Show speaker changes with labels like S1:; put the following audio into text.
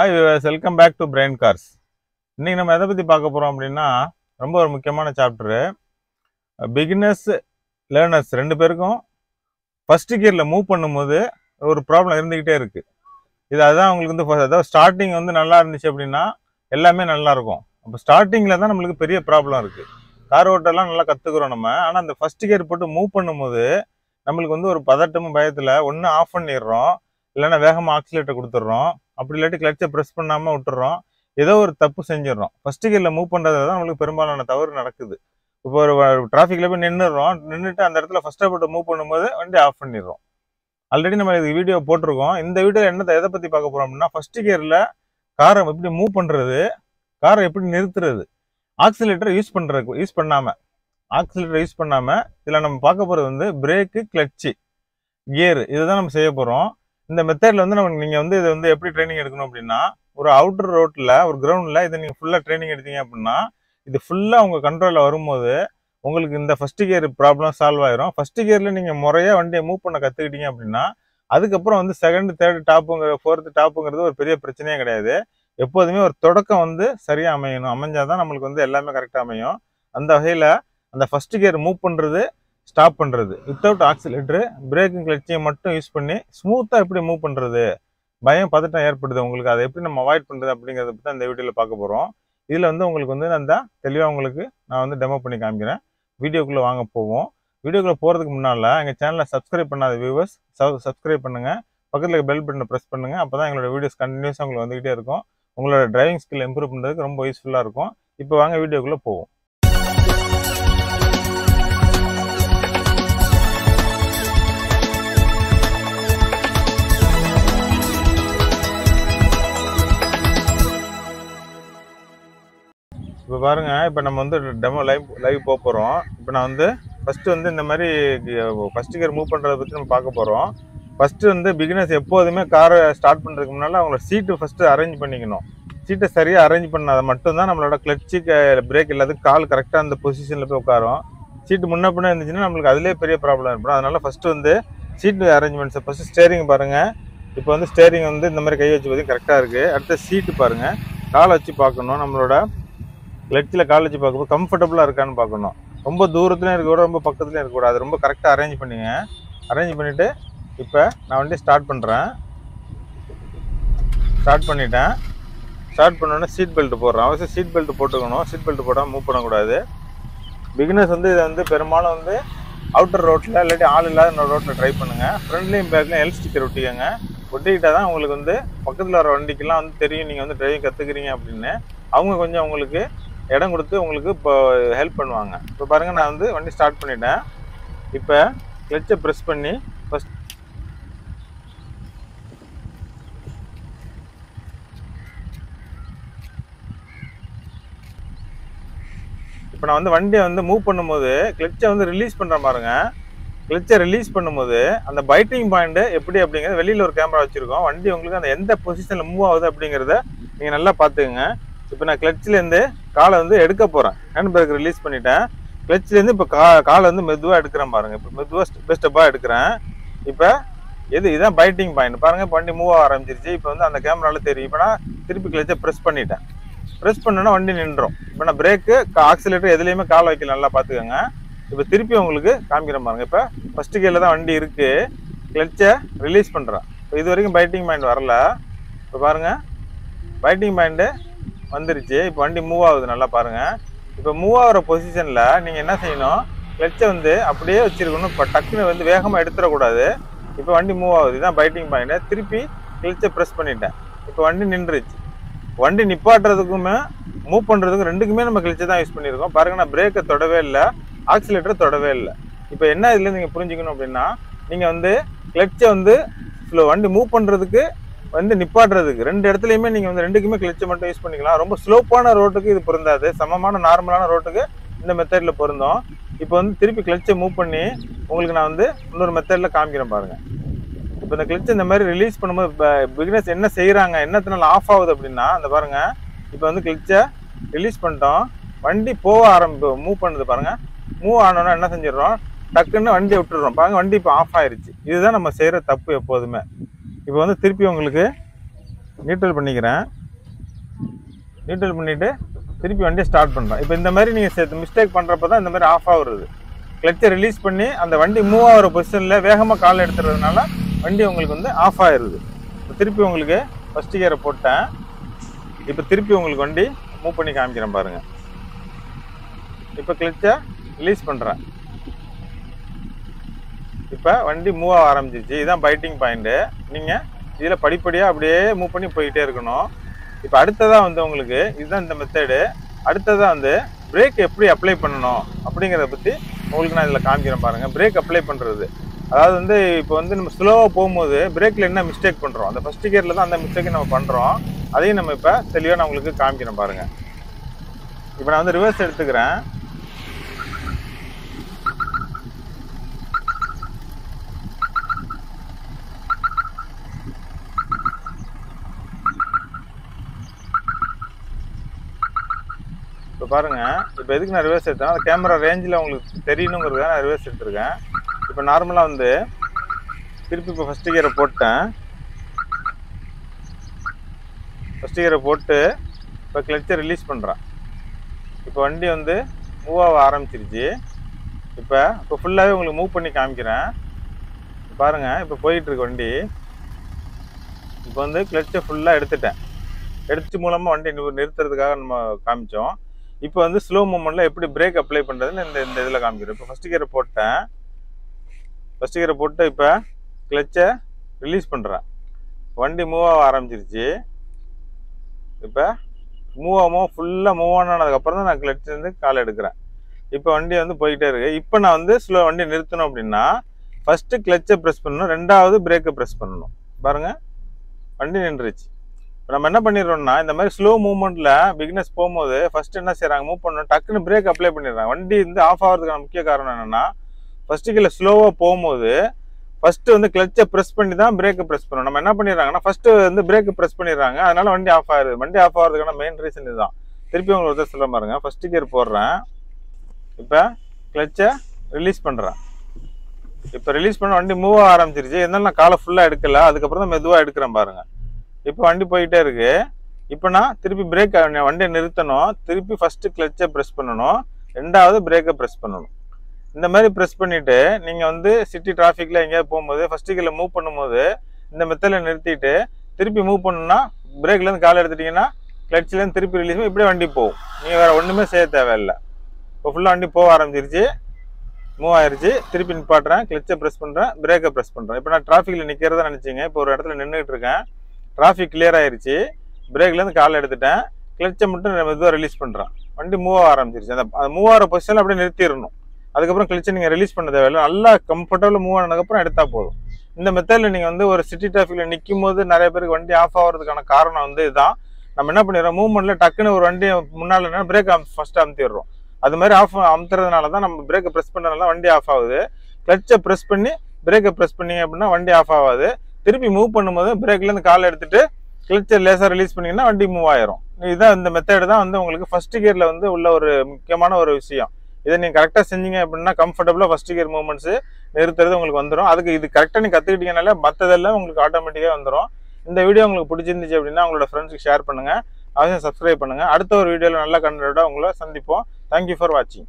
S1: Hi welcome back to brain cars இன்றைக்கி நம்ம எதை பற்றி பார்க்க போகிறோம் அப்படின்னா ரொம்ப ஒரு முக்கியமான சாப்டரு பிகினர்ஸ் லேர்னர்ஸ் ரெண்டு பேருக்கும் ஃபர்ஸ்ட் கியரில் மூவ் பண்ணும்போது ஒரு ப்ராப்ளம் இருந்துக்கிட்டே இருக்குது இது அதுதான் அவங்களுக்கு வந்து அதாவது ஸ்டார்டிங் வந்து நல்லா இருந்துச்சு அப்படின்னா எல்லாமே நல்லா இருக்கும். அப்போ ஸ்டார்டிங்கில் தான் நம்மளுக்கு பெரிய ப்ராப்ளம் இருக்குது கார் ஓட்டெல்லாம் நல்லா கற்றுக்குறோம் நம்ம. ஆனால் அந்த ஃபர்ஸ்ட் கியர் போட்டு மூவ் பண்ணும்போது நம்மளுக்கு வந்து ஒரு பதட்டமும் பயத்தில் ஒன்று ஆஃப் பண்ணிடுறோம். இல்லைன்னா வேகமாக ஆக்சிலேட்டர் கொடுத்துட்றோம். அப்படி இல்லாட்டி கிளச்சை ப்ரெஸ் பண்ணாமல் விட்டுறோம். ஏதோ ஒரு தப்பு செஞ்சிடறோம். ஃபர்ஸ்ட் கியரில் மூவ் பண்ணுறதுல தான் நம்மளுக்கு பெரும்பாலான தவறு நடக்குது. இப்போ ஒரு டிராஃபிக்கில் போய் நின்றுடுறோம் நின்றுட்டு அந்த இடத்துல ஃபஸ்ட் போட்டு மூவ் பண்ணும்போது வண்டி ஆஃப் பண்ணிடுறோம். ஆல்ரெடி நம்ம இது வீடியோ போட்டிருக்கோம். இந்த வீடியோ என்ன எதை பற்றி பார்க்க போகிறோம் அப்படின்னா ஃபர்ஸ்ட் கியரில் காரை எப்படி மூவ் பண்ணுறது காரை எப்படி நிறுத்துறது ஆக்சிலேட்டர் யூஸ் பண்ணுறதுக்கு யூஸ் பண்ணாமல் ஆக்சிலேட்டர் யூஸ் பண்ணாமல் இதில் நம்ம பார்க்க போகிறது வந்து பிரேக்கு கிளச்சு கியர் இதுதான் நம்ம செய்ய போகிறோம் இந்த மெத்தடில் வந்து நம்ம நீங்கள் வந்து இதை வந்து எப்படி ட்ரைனிங் எடுக்கணும் அப்படின்னா ஒரு அவுட்டர் ரோட்டில் ஒரு கிரவுண்டில் இதை நீங்கள் ஃபுல்லாக ட்ரைனிங் எடுத்தீங்க அப்படின்னா இது ஃபுல்லாக உங்கள் கண்ட்ரோலில் வரும்போது உங்களுக்கு இந்த ஃபர்ஸ்ட் கியர் ப்ராப்ளம் சால்வ் ஆயிரும். ஃபர்ஸ்ட் கியரில் நீங்கள் முறையாக வண்டியை மூவ் பண்ண கற்றுக்கிட்டீங்க அப்படின்னா அதுக்கப்புறம் வந்து செகண்ட் தேர்டு டாப்புங்கிற ஃபோர்த்து டாப்புங்கிறது ஒரு பெரிய பிரச்சனையே கிடையாது. எப்போதுமே ஒரு தொடக்கம் வந்து சரியாக அமையணும். அமைஞ்சாதான் நம்மளுக்கு வந்து எல்லாமே கரெக்டாக அமையும். அந்த வகையில் அந்த ஃபர்ஸ்ட் கியர் மூவ் பண்ணுறது ஸ்டாப் பண்ணுறது வித்தவுட் ஆக்சிலேட்டரு பிரேக்கிங் கிளச்சியை மட்டும் யூஸ் பண்ணி ஸ்மூத்தாக எப்படி மூவ் பண்ணுறது பயம் பதட்டம் ஏற்படுது உங்களுக்கு. அதை எப்படி நம்ம அவாய்ட் பண்ணுறது அப்படிங்கிறத பற்றி அந்த வீடியோவில் பார்க்க போகிறோம் இதில் வந்து உங்களுக்கு வந்து நான் தான் தெளிவாக உங்களுக்கு நான் வந்து டெமோ பண்ணி காமிக்கிறேன். வீடியோக்குள்ளே வாங்க போவோம். வீடியோக்குள்ளே போகிறதுக்கு முன்னால் எங்கள் சேனலை சப்ஸ்கிரைப் பண்ணாத வியூவர்ஸ் சப்ஸ்கிரைப் பண்ணுங்கள் பக்கத்தில் பெல் பட்டனை ப்ரெஸ் பண்ணுங்கள் அப்போ தான் எங்களோட வீடியோஸ் கண்டினியூஸாக உங்களுக்கு வந்துக்கிட்டே இருக்கும். உங்களோட டிரைவிங் ஸ்கில் இம்ப்ரூவ் பண்ணுறதுக்கு ரொம்ப யூஸ்ஃபுல்லாக இருக்கும். இப்போ வாங்க வீடியோக்குள்ளே போவோம். இப்போ பாருங்க இப்போ நம்ம வந்து டெமோ லைவ் லைவ் போக போகிறோம் இப்போ நான் வந்து ஃபஸ்ட்டு வந்து இந்த மாதிரி ஃபஸ்ட் கியர் மூவ் பண்ணுறத பற்றி நம்ம பார்க்க போகிறோம் ஃபஸ்ட்டு வந்து பிகினர்ஸ் எப்போதுமே காரை ஸ்டார்ட் பண்ணுறதுக்கு முன்னால் அவங்களோட சீட்டு ஃபஸ்ட்டு அரேஞ்ச் பண்ணிக்கணும். சீட்டை சரியாக அரேஞ்ச் பண்ணாத மட்டும்தான் நம்மளோட கிளச்சு பிரேக் இல்லாத கால் கரெக்டாக அந்த பொசிஷனில் போய் உட்காரும். சீட்டு முன்ன பின்ன இருந்துச்சுன்னா நம்மளுக்கு அதிலே பெரிய ப்ராப்ளம் ஏற்படும். அதனால் ஃபஸ்ட்டு வந்து சீட்டு அரேஞ்ச்மெண்ட்ஸை ஃபஸ்ட்டு ஸ்டேரிங் பாருங்கள் இப்போ வந்து ஸ்டேரிங் வந்து இந்த மாதிரி கை வச்சு பார்த்தீங்கன்னா கரெக்டாக இருக்குது அடுத்த சீட்டு பாருங்கள் காலை வச்சு பார்க்கணும் நம்மளோட கிளச்சில் காலேஜ் பார்க்கும்போது கம்ஃபர்டபுளாக இருக்கான்னு பார்க்கணும். ரொம்ப தூரத்துலையும் இருக்கக்கூடாது ரொம்ப பக்கத்துலையும் இருக்கக்கூடாது அது ரொம்ப கரெக்டாக அரேஞ்ச் பண்ணுங்க. அரேஞ்ச் பண்ணிவிட்டு இப்போ நான் வண்டி ஸ்டார்ட் பண்ணுறேன் ஸ்டார்ட் பண்ணிட்டேன். ஸ்டார்ட் பண்ணோன்னே சீட் பெல்ட் போடுறேன். அவசியம் சீட் பெல்ட் போட்டுக்கணும். சீட் பெல்ட் போட்டால் மூவ் பண்ணக்கூடாது. பிகினர்ஸ் வந்து இதை வந்து பெரும்பாலும் வந்து அவுட்டர் ரோட்டில் இல்லாட்டி ஆள் இல்லாத ரோட்டில் ட்ரை பண்ணுங்கள் ஃப்ரண்ட்லேயும் பேக்லையும் எல் ஸ்டிக்கர் ஒட்டிக்கோங்க. ஒட்டிக்கிட்டால் தான் உங்களுக்கு வந்து பக்கத்தில் வர வண்டிக்கெல்லாம் வந்து தெரியும். நீங்கள் வந்து டிரைவிங் கற்றுக்குறீங்க அப்படின்னு. அவங்க கொஞ்சம் உங்களுக்கு இடம் கொடுத்து உங்களுக்கு இப்போ ஹெல்ப் பண்ணுவாங்க. இப்போ பாருங்கள் நான் வந்து வண்டி ஸ்டார்ட் பண்ணிட்டேன். இப்போ கிளச்சை ப்ரெஸ் பண்ணி ஃபஸ்ட் இப்போ நான் வந்து வண்டியை வந்து மூவ் பண்ணும்போது கிளச்சை வந்து ரிலீஸ் பண்ணுறேன் பாருங்க. கிளச்சை ரிலீஸ் பண்ணும்போது அந்த பைட்டிங் பாயிண்ட்டு எப்படி அப்படிங்கிறது வெளியில் ஒரு கேமரா வச்சுருக்கோம். வண்டி உங்களுக்கு அந்த எந்த பொசிஷனில் மூவ் ஆகுது அப்படிங்கிறத நீங்கள் நல்லா பார்த்துக்குங்க. இப்போ நான் கிளச்சிலேருந்து காலை வந்து எடுக்க போகிறேன் ஹேண்ட் பிரேக் ரிலீஸ் பண்ணிட்டேன். கிளச்சிலேருந்து இப்போ கா காலை வந்து மெதுவாக எடுக்கிறேன் பாருங்க. இப்போ மெதுவாக ஸ்டெப் ஸ்டெப்பாக எடுக்கிறேன். இப்போ எது இதான் பைட்டிங் பாயிண்ட் பாருங்க வண்டி மூவ் ஆக ஆரம்பிச்சிருச்சு. இப்போ வந்து அந்த கேமராவில் தெரியும். இப்போ நான் திருப்பி கிளச்சை ப்ரெஸ் பண்ணிட்டேன். ப்ரெஸ் பண்ணோன்னா வண்டி நின்றோம் இப்போ நான் பிரேக்கு ஆக்சிலேட்டர் எதுலேயுமே கால் வைக்கல. நல்லா பார்த்துக்கோங்க இப்போ திருப்பி உங்களுக்கு காமிக்கிறேன் பாருங்க. இப்போ ஃபஸ்ட்டு கியரில் தான் வண்டி இருக்குது கிளச்சை ரிலீஸ் பண்ணுறேன் இப்போ இது வரைக்கும் பைட்டிங் பாயிண்ட் வரல. இப்போ பாருங்க. பைட்டிங் பாயிண்ட்டு வந்துருச்சு. இப்போ வண்டி மூவ் ஆகுது நல்லா பாருங்கள் இப்போ மூவ் ஆகிற பொசிஷனில் நீங்கள் என்ன செய்யணும்? கிளச்சை வந்து அப்படியே வச்சுருக்கணும். இப்போ டக்குன்னு வந்து வேகமாக எடுத்துடக்கூடாது. இப்போ வண்டி மூவ் ஆகுது. இதுதான் பைட்டிங் பாயிண்ட் திருப்பி கிளச்சை ப்ரெஸ் பண்ணிட்டேன். இப்போ வண்டி நின்றுச்சு. வண்டி நிப்பாட்டுறதுக்குமே மூவ் பண்ணுறதுக்கும் ரெண்டுக்குமே நம்ம கிளச்சை தான் யூஸ் பண்ணியிருக்கோம். பாருங்க நான் பிரேக்கை தொடவே இல்லை. ஆக்சிலேட்டரை தொடவே இல்லை. இப்போ என்ன இதில் நீங்கள் புரிஞ்சுக்கணும் அப்படின்னா நீங்கள் வந்து கிளச்சை வந்து ஸ்லோ வண்டி மூவ் பண்ணுறதுக்கு வந்து நிப்பாடுறதுக்கு ரெண்டு இடத்துலையுமே நீங்கள் வந்து ரெண்டுக்குமே கிளச்சை மட்டும் யூஸ் பண்ணிக்கலாம். ரொம்ப ஸ்லோப்பான ரோட்டுக்கு இது பொருந்தாது. சமமான நார்மலான ரோட்டுக்கு இந்த மெத்தடில் பொருந்தும். இப்போ வந்து திருப்பி கிளச்சை மூவ் பண்ணி உங்களுக்கு நான் வந்து இன்னொரு மெத்தடில் காமிக்கிறேன் பாருங்க. இப்போ இந்த கிளச்சை இந்த மாதிரி ரிலீஸ் பண்ணும்போது பிகினஸ் என்ன செய்கிறாங்க என்னத்தினால ஆஃப் ஆகுது அப்படின்னா அந்த பாருங்க. இப்போ வந்து கிளச்சை ரிலீஸ் பண்ணிட்டோம். வண்டி போக ஆரம்பி மூவ் பண்ணுது பாருங்க. மூவ் ஆனோன்னா என்ன செஞ்சிடறோம்? டக்குன்னு வண்டியை விட்டுடுறோம். பாருங்க வண்டி இப்போ ஆஃப் ஆயிருச்சு. இதுதான் நம்ம செய்கிற தப்பு எப்போதுமே. இப்போ வந்து திருப்பி உங்களுக்கு நீட்டல் பண்ணிக்கிறேன். நீட்டல் பண்ணிவிட்டு திருப்பி வண்டியை ஸ்டார்ட் பண்ணுறேன் இப்போ இந்த மாதிரி நீங்கள் மிஸ்டேக் பண்ணுறப்ப தான் இந்த மாதிரி ஆஃப் ஆகுறது. கிளச்சை ரிலீஸ் பண்ணி அந்த வண்டி மூவ் ஆகிற பொசிஷனில் வேகமாக கால் எடுத்துறதுனால வண்டி உங்களுக்கு வந்து ஆஃப் ஆயிடுது இப்போ திருப்பி உங்களுக்கு ஃபஸ்ட் கியரை போட்டேன். இப்போ திருப்பி உங்களுக்கு வண்டி மூவ் பண்ணி காமிக்கிறேன் பாருங்கள் இப்போ கிளச்சை ரிலீஸ் பண்ணுறேன் இப்போ வண்டி மூவ் ஆக ஆரம்பிச்சிருச்சு இதுதான் பைட்டிங் பாயிண்ட்டு நீங்கள் இதில் படிப்படியாக அப்படியே மூவ் பண்ணி போயிட்டே இருக்கணும். இப்போ அடுத்ததாக வந்து உங்களுக்கு இதுதான் இந்த மெத்தடு அடுத்ததாக வந்து பிரேக் எப்படி அப்ளை பண்ணணும் அப்படிங்கிறத பற்றி உங்களுக்கு நான் இதில் காமிக்கிறேன் பாருங்கள் பிரேக் அப்ளை பண்ணுறது அதாவது வந்து இப்போ வந்து நம்ம ஸ்லோவாக போகும்போது பிரேக்கில் என்ன மிஸ்டேக் பண்ணுறோம் அந்த ஃபஸ்ட் கியரில் தான் அந்த மிஸ்டேக்கை நம்ம பண்ணுறோம் அதையும் நம்ம இப்போ தெளிவாக நான் உங்களுக்கு காமிக்கிறேன் பாருங்கள் இப்போ நான் வந்து ரிவர்ஸ் எடுத்துக்கிறேன். பாருங்கள் இப்போ எதுக்கு நான் ரிவர்ஸ் எடுத்தேன் அந்த கேமரா ரேஞ்சில் உங்களுக்கு தெரியணுங்கிறதுக்காக நான் ரிவர்ஸ் எடுத்திருக்கேன். இப்போ நார்மலாக வந்து திருப்பி இப்போ ஃபஸ்ட்டு கியரை போட்டேன். ஃபஸ்ட்டு கியரை போட்டு இப்போ கிளச்சை ரிலீஸ் பண்ணுறேன் இப்போ வண்டி வந்து மூவ் ஆக ஆரம்பிச்சிருச்சு. இப்போ இப்போ ஃபுல்லாகவே உங்களுக்கு மூவ் பண்ணி காமிக்கிறேன். பாருங்கள் இப்போ போயிட்டுருக்கு வண்டி. இப்போ வந்து கிளச்சை ஃபுல்லாக எடுத்துட்டேன். எடுத்து மூலமாக வண்டி நிறுத்துறதுக்காக நம்ம காமிச்சோம். இப்போ வந்து ஸ்லோ மூமெண்ட்டில் எப்படி பிரேக் அப்ளை பண்ணுறதுன்னு இந்த இந்த இதில் காமிக்கிறேன். இப்போ ஃபஸ்ட் கியரை போட்டேன். ஃபஸ்ட் கியரை போட்டு இப்போ கிளச்சை ரிலீஸ் பண்ணுறேன் வண்டி மூவ் ஆக ஆரம்பிச்சிருச்சு. இப்போ மூவ் ஆகும் ஃபுல்லாக மூவ் ஆனதுக்கப்புறம் தான் நான் கிளச் வந்து கால் எடுக்கிறேன். இப்போ வண்டி வந்து போயிட்டே இருக்கு. இப்போ நான் வந்து ஸ்லோ வண்டி நிறுத்தணும் அப்படின்னா ஃபஸ்ட்டு கிளச்சை ப்ரெஸ் பண்ணணும். ரெண்டாவது பிரேக்கை ப்ரெஸ் பண்ணணும். பாருங்கள் வண்டி நின்றுச்சு. நம்ம என்ன பண்ணிடுறோம்னா இந்த மாதிரி ஸ்லோ மூவ்மெண்ட்டில் பிக்னஸ் போகும்போது ஃபர்ஸ்ட் என்ன செய்கிறாங்க மூவ் பண்ணணும். டக்குன்னு பிரேக் அப்ளை பண்ணிடுறாங்க. வண்டி வந்து ஆஃப் ஆகிறதுக்கான முக்கிய காரணம் என்னன்னா ஃபர்ஸ்ட்டு கீழே ஸ்லோவாக போகும்போது ஃபஸ்ட்டு வந்து கிளச்சை ப்ரெஸ் பண்ணி தான் பிரேக்கை ப்ரெஸ் பண்ணணும். நம்ம என்ன பண்ணிடுறாங்கன்னா ஃபர்ஸ்ட் வந்து பிரேக்கை ப்ரெஸ் பண்ணிடுறாங்க. அதனால வண்டி ஆஃப் ஆகுது. வண்டி ஆஃப் ஆகிறதுக்கான மெயின் ரீசன் இதுதான். திருப்பி உங்களுக்கு ஒருத்தர் சொல்ல பாருங்க. ஃபர்ஸ்ட் கியர் போடுறேன். இப்போ கிளச்சை ரிலீஸ் பண்ணுறேன் இப்போ ரிலீஸ் பண்ண வண்டி மூவ் ஆரம்பிச்சிருச்சு. இருந்தாலும் நான் காலை ஃபுல்லாக எடுக்கல. அதுக்கப்புறம் தான் மெதுவாக எடுக்கிறேன் பாருங்கள் இப்போ வண்டி போயிட்டே இருக்கு. இப்போ நான் திருப்பி பிரேக் வண்டியை நிறுத்தணும். திருப்பி ஃபஸ்ட்டு கிளச்சை ப்ரெஸ் பண்ணணும். ரெண்டாவது பிரேக்கை ப்ரெஸ் பண்ணணும். இந்த மாதிரி ப்ரெஸ் பண்ணிவிட்டு நீங்கள் வந்து சிட்டி டிராஃபிக்கில் எங்கேயாவது போகும்போது ஃபஸ்ட்டு கீழே மூவ் பண்ணும்போது இந்த மெத்தடில் நிறுத்திட்டு திருப்பி மூவ் பண்ணணும்னா பிரேக்லேருந்து காலை எடுத்துட்டிங்கன்னா கிளட்ச்லேருந்து திருப்பி ரிலீஸ் இப்படியே வண்டி போகும். நீங்கள் வேறு ஒன்றுமே செய்ய தேவையில்லை. இப்போ ஃபுல்லாக வண்டி போக ஆரம்பிச்சிருச்சு. மூவ் ஆயிடுச்சு திருப்பி நிப்பாட்டுறேன். கிளச்சை ப்ரெஸ் பண்ணுறேன் பிரேக்கை ப்ரெஸ் பண்ணுறேன் இப்போ நான் டிராஃபிக்கில் நிற்கிறதா நினச்சிங்க. இப்போ ஒரு இடத்துல நின்றுட்டு இருக்கேன். டிராஃபிக் கிளியர் ஆயிடுச்சு பிரேக்லேருந்து கால் எடுத்துட்டேன். கிளச்சை மட்டும் மெதுவாக ரிலீஸ் பண்ணுறேன் வண்டி மூவ் ஆரம்பிச்சிருச்சு. அந்த அந்த மூவ் ஆகிற பொசிஷனில் அப்படியே நிறுத்திடணும். அதுக்கப்புறம் கிளச்சை நீங்கள் ரிலீஸ் பண்ண தேவையில்லை. நல்லா கம்ஃபர்டபுள் மூவ் ஆனதுக்கப்புறம் எடுத்தால் போதும். இந்த மெத்தடில் நீங்கள் வந்து ஒரு சிட்டி டிராஃபிக்கில் நிற்கும் போது நிறைய பேருக்கு வண்டி ஆஃப் ஆகிறதுக்கான காரணம் வந்து இதுதான். நம்ம என்ன பண்ணிடுறோம்? மூவ்மெண்ட்டில் டக்குன்னு ஒரு வண்டி முன்னால் என்ன பிரேக் ஃபஸ்ட்டு அமுத்திடுறோம். அது மாதிரி ஆஃப் அமுத்துறதுனால தான் நம்ம பிரேக்கை ப்ரெஸ் பண்ணுறதுனால வண்டி ஆஃப் ஆகுது. கிளச்சை ப்ரெஸ் பண்ணி பிரேக்கை ப்ரெஸ் பண்ணீங்க அப்படின்னா வண்டி ஆஃப் ஆகாது. திருப்பி மூவ் பண்ணும்போது பிரேக்லேருந்து கால் எடுத்துட்டு கிளச்சர் லேசாக ரிலீஸ் பண்ணிங்கன்னா வண்டி மூவ் ஆயிரும். இதுதான் இந்த மெத்தடு தான் வந்து உங்களுக்கு ஃபர்ஸ்ட் கியரில் வந்து உள்ள ஒரு முக்கியமான ஒரு விஷயம். இதை நீங்கள் கரெக்டாக செஞ்சீங்க அப்படின்னா கம்ஃபர்டபுளாக ஃபர்ஸ்ட் கியர் மூவ்மெண்ட்ஸு நிறுத்துறது உங்களுக்கு வந்துடும் அதுக்கு இது கரெக்டாக நீங்கள் கற்றுக்கிட்டீங்கனால மற்றதெல்லாம் உங்களுக்கு ஆட்டோமேட்டிக்காக வந்துடும் இந்த வீடியோ உங்களுக்கு பிடிச்சிருந்துச்சு அப்படின்னா உங்களோட ஃப்ரெண்ட்ஸுக்கு ஷேர் பண்ணுங்கள் அவசியம் சப்ஸ்கிரைப் பண்ணுங்கள் அடுத்த ஒரு வீடியோவில் நல்ல கண்டோட உங்களை சந்திப்போம். தேங்க்யூ ஃபார் வாட்சிங்